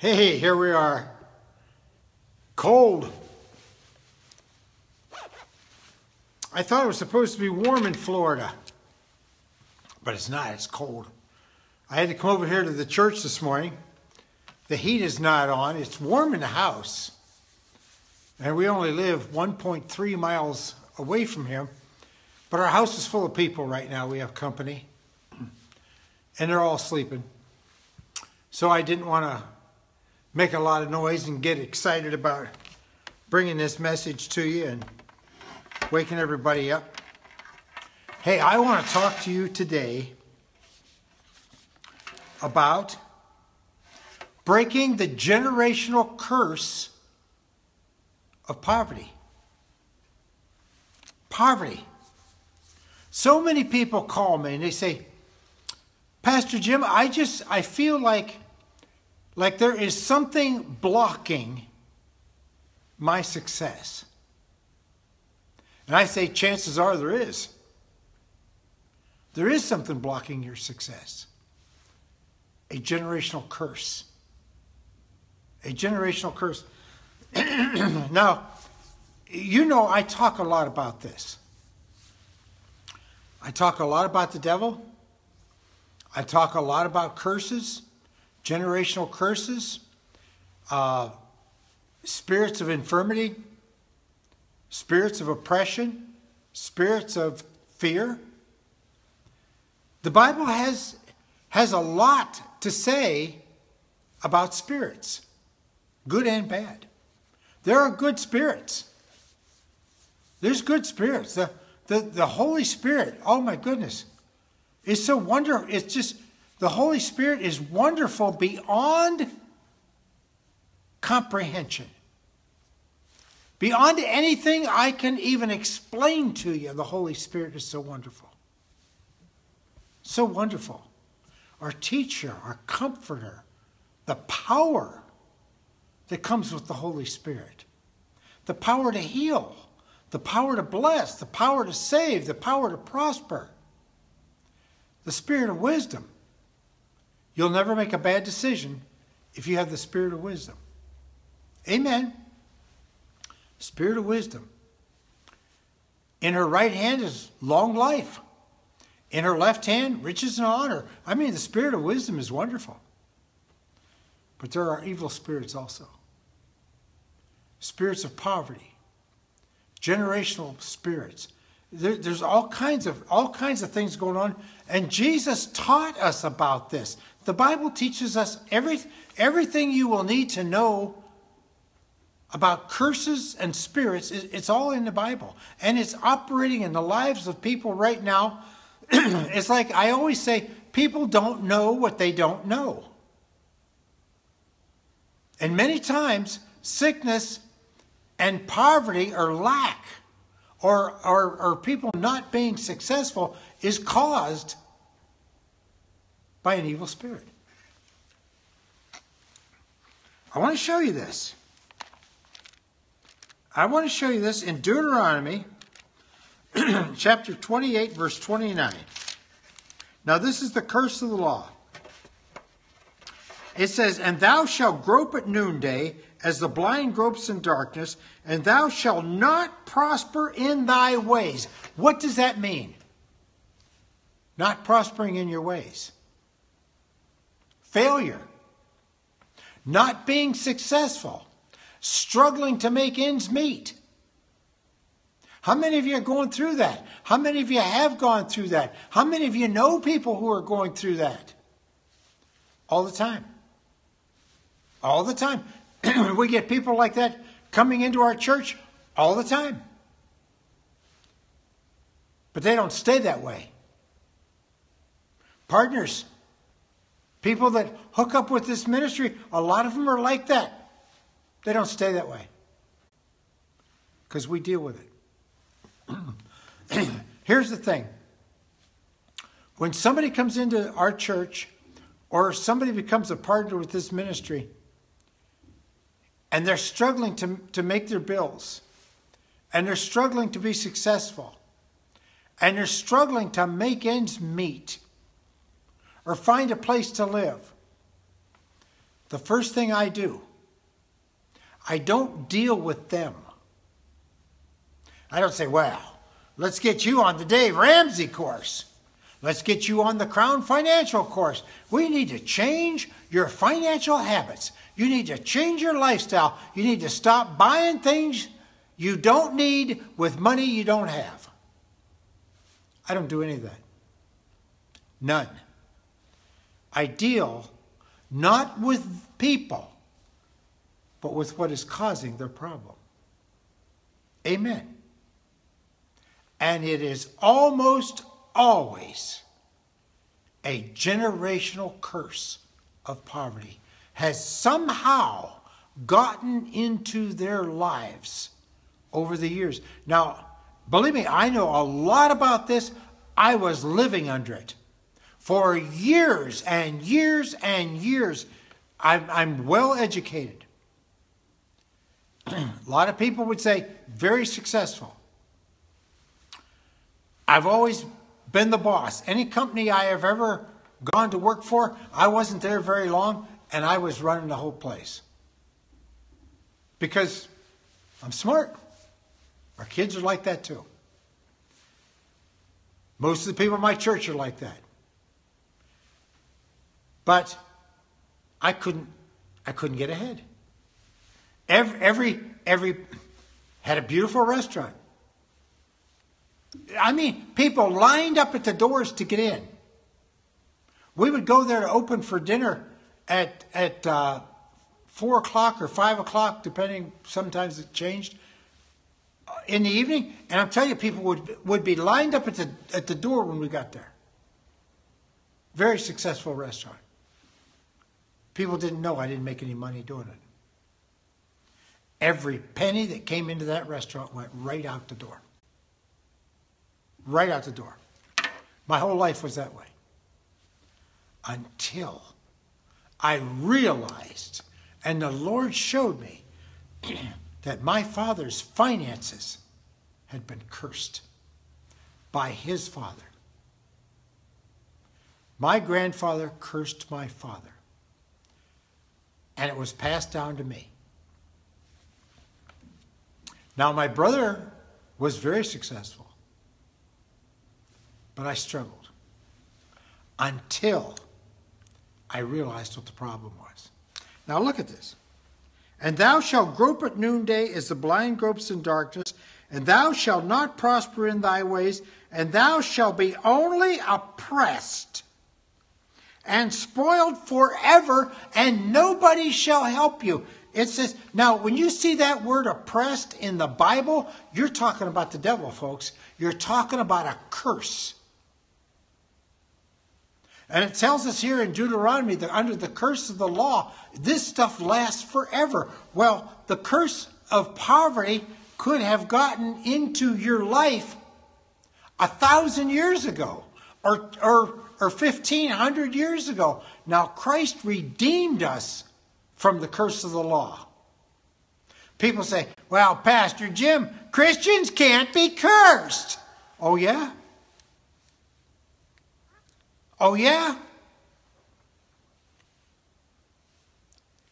Hey, here we are. Cold. I thought it was supposed to be warm in Florida, but it's not. It's cold. I had to come over here to the church this morning. The heat is not on. It's warm in the house. And we only live 1.3 miles away from here. But our house is full of people right now. We have company. And they're all sleeping. So I didn't want to make a lot of noise and get excited about bringing this message to you and waking everybody up. Hey, I want to talk to you today about breaking the generational curse of poverty. Poverty. So many people call me and they say, Pastor Jim, I just I feel like like there is something blocking my success. And I say, chances are there is. There is something blocking your success a generational curse. A generational curse. now, you know, I talk a lot about this. I talk a lot about the devil. I talk a lot about curses, generational curses, uh, spirits of infirmity, spirits of oppression, spirits of fear. The Bible has, has a lot to say about spirits, good and bad. There are good spirits. There's good spirits. The, the, the Holy Spirit, oh my goodness, is so wonderful. It's just, the Holy Spirit is wonderful beyond comprehension. Beyond anything I can even explain to you, the Holy Spirit is so wonderful. So wonderful. Our teacher, our comforter, the power that comes with the Holy Spirit, the power to heal, the power to bless, the power to save, the power to prosper, the spirit of wisdom. You'll never make a bad decision if you have the spirit of wisdom. Amen. Spirit of wisdom. In her right hand is long life. In her left hand, riches and honor. I mean, the spirit of wisdom is wonderful. But there are evil spirits also spirits of poverty, generational spirits. There, there's all kinds of all kinds of things going on, and Jesus taught us about this. The Bible teaches us every, everything you will need to know about curses and spirits, it's all in the Bible. And it's operating in the lives of people right now. it's like I always say people don't know what they don't know. And many times, sickness and poverty or lack or, or, or people not being successful is caused by an evil spirit. I want to show you this. I want to show you this in Deuteronomy chapter 28, verse 29. Now, this is the curse of the law. It says, And thou shalt grope at noonday as the blind gropes in darkness, and thou shalt not prosper in thy ways. What does that mean? Not prospering in your ways. Failure. Not being successful struggling to make ends meet. How many of you are going through that? How many of you have gone through that? How many of you know people who are going through that? All the time. All the time. we get people like that coming into our church all the time. But they don't stay that way. Partners, people that hook up with this ministry, a lot of them are like that. They don't stay that way because we deal with it. Here's the thing when somebody comes into our church or somebody becomes a partner with this ministry and they're struggling to, to make their bills and they're struggling to be successful and they're struggling to make ends meet or find a place to live the first thing I do, I don't deal with them. I don't say, well, let's get you on the Dave Ramsey course. Let's get you on the Crown Financial course. We need to change your financial habits. You need to change your lifestyle. You need to stop buying things you don't need with money you don't have. I don't do any of that. None. I deal not with people, but with what is causing their problem. Amen. And it is almost always a generational curse of poverty has somehow gotten into their lives over the years. Now, believe me, I know a lot about this. I was living under it for years and years and years. I'm, I'm well educated. a lot of people would say very successful. I've always been the boss. Any company I have ever gone to work for, I wasn't there very long and I was running the whole place. Because I'm smart. Our kids are like that too. Most of the people in my church are like that. But I couldn't I couldn't get ahead. Every every every had a beautiful restaurant. I mean, people lined up at the doors to get in. We would go there to open for dinner at at uh, four o'clock or five o'clock, depending. Sometimes it changed uh, in the evening, and I'm telling you, people would would be lined up at the at the door when we got there. Very successful restaurant. People didn't know I didn't make any money doing it. Every penny that came into that restaurant went right out the door right out the door. My whole life was that way. Until I realized, and the Lord showed me, that my father's finances had been cursed by his father. My grandfather cursed my father, and it was passed down to me. Now, my brother was very successful. But I struggled until I realized what the problem was. Now look at this. And thou shalt grope at noonday as the blind gropes in darkness, and thou shalt not prosper in thy ways, and thou shalt be only oppressed and spoiled forever, and nobody shall help you. It says, now when you see that word oppressed in the Bible, you're talking about the devil, folks. You're talking about a curse. And it tells us here in Deuteronomy that under the curse of the law, this stuff lasts forever. Well, the curse of poverty could have gotten into your life a thousand years ago or, or, or 1500 years ago. Now, Christ redeemed us from the curse of the law. People say, well, Pastor Jim, Christians can't be cursed. Oh, yeah? Oh, yeah?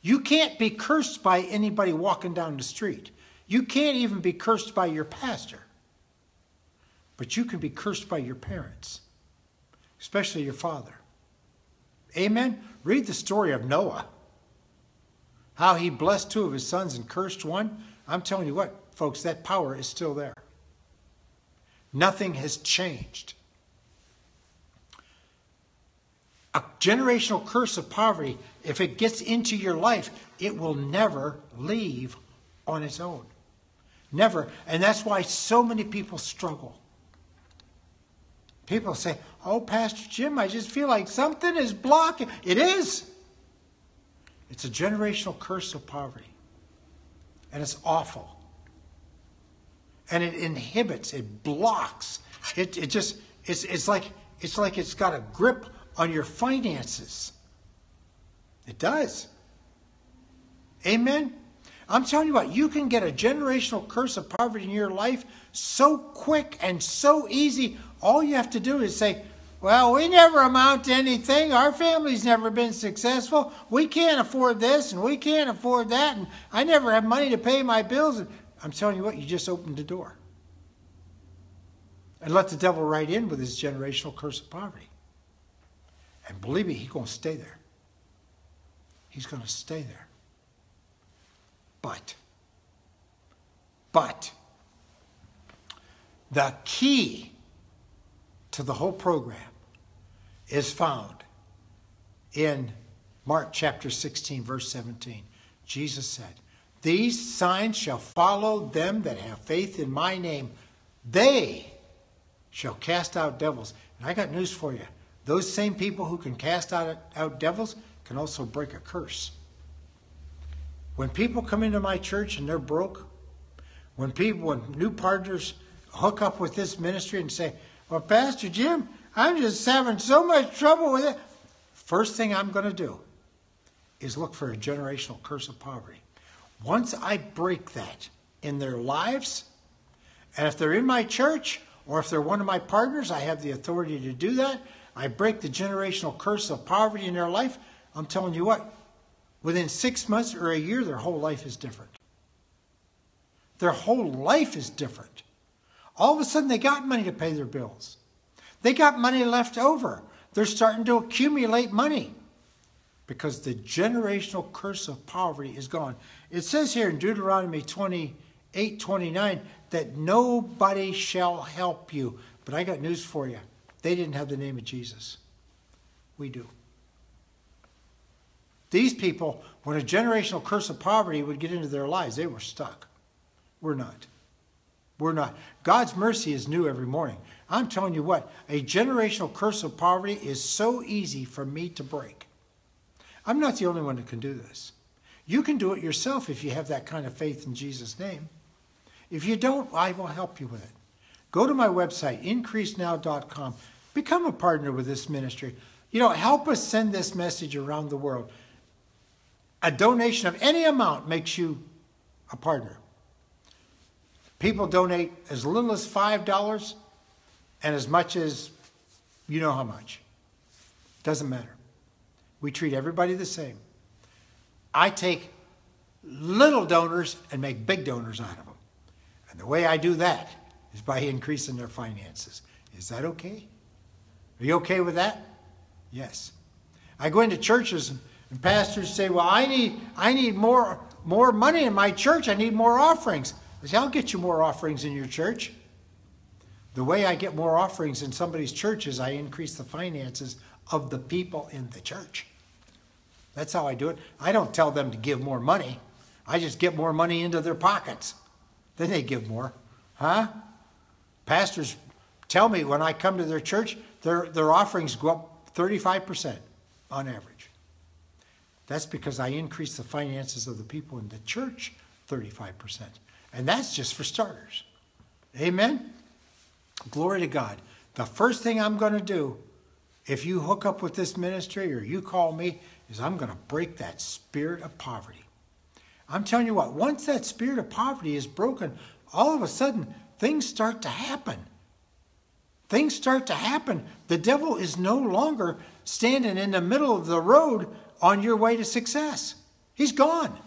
You can't be cursed by anybody walking down the street. You can't even be cursed by your pastor. But you can be cursed by your parents, especially your father. Amen? Read the story of Noah. How he blessed two of his sons and cursed one. I'm telling you what, folks, that power is still there. Nothing has changed. a generational curse of poverty, if it gets into your life, it will never leave on its own. Never. And that's why so many people struggle. People say, Oh, Pastor Jim, I just feel like something is blocking. It is. It's a generational curse of poverty. And it's awful. And it inhibits, it blocks. It, it just, it's, it's, like, it's like it's got a grip on your finances. It does. Amen? I'm telling you what, you can get a generational curse of poverty in your life so quick and so easy. All you have to do is say, well, we never amount to anything. Our family's never been successful. We can't afford this and we can't afford that. And I never have money to pay my bills. I'm telling you what, you just opened the door. And let the devil right in with his generational curse of poverty. And believe me, he's going to stay there. He's going to stay there. But, but, the key to the whole program is found in Mark chapter 16, verse 17. Jesus said, These signs shall follow them that have faith in my name. They shall cast out devils. And I got news for you. Those same people who can cast out, out devils can also break a curse. When people come into my church and they're broke, when people, when new partners hook up with this ministry and say, Well, Pastor Jim, I'm just having so much trouble with it. First thing I'm going to do is look for a generational curse of poverty. Once I break that in their lives, and if they're in my church or if they're one of my partners, I have the authority to do that. I break the generational curse of poverty in their life, I'm telling you what, within six months or a year, their whole life is different. Their whole life is different. All of a sudden, they got money to pay their bills. They got money left over. They're starting to accumulate money because the generational curse of poverty is gone. It says here in Deuteronomy 28 29 that nobody shall help you. But I got news for you. They didn't have the name of Jesus. We do. These people, when a generational curse of poverty would get into their lives, they were stuck. We're not. We're not. God's mercy is new every morning. I'm telling you what, a generational curse of poverty is so easy for me to break. I'm not the only one that can do this. You can do it yourself if you have that kind of faith in Jesus' name. If you don't, I will help you with it. Go to my website, increasenow.com. Become a partner with this ministry. You know, help us send this message around the world. A donation of any amount makes you a partner. People donate as little as $5 and as much as you know how much. Doesn't matter. We treat everybody the same. I take little donors and make big donors out of them. And the way I do that is by increasing their finances. Is that okay? Are you okay with that? Yes. I go into churches and, and pastors say, "Well, I need I need more more money in my church. I need more offerings." I say, "I'll get you more offerings in your church." The way I get more offerings in somebody's church is I increase the finances of the people in the church. That's how I do it. I don't tell them to give more money. I just get more money into their pockets. Then they give more. Huh? Pastors tell me when I come to their church, their, their offerings go up 35% on average. That's because I increase the finances of the people in the church 35%. And that's just for starters. Amen? Glory to God. The first thing I'm going to do if you hook up with this ministry or you call me is I'm going to break that spirit of poverty. I'm telling you what, once that spirit of poverty is broken, all of a sudden things start to happen. Things start to happen. The devil is no longer standing in the middle of the road on your way to success. He's gone.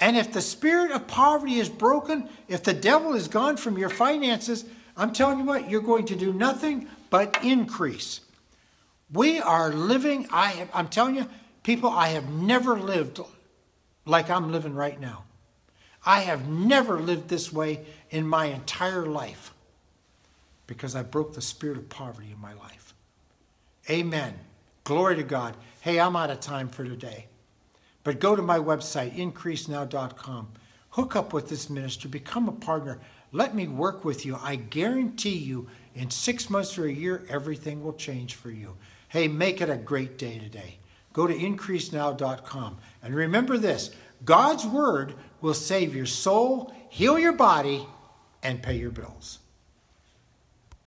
And if the spirit of poverty is broken, if the devil is gone from your finances, I'm telling you what, you're going to do nothing but increase. We are living, I have, I'm telling you, people, I have never lived like I'm living right now. I have never lived this way in my entire life because I broke the spirit of poverty in my life. Amen. Glory to God. Hey, I'm out of time for today. But go to my website, increasenow.com. Hook up with this minister, become a partner. Let me work with you. I guarantee you, in six months or a year, everything will change for you. Hey, make it a great day today. Go to increasenow.com. And remember this God's word will save your soul, heal your body, and pay your bills.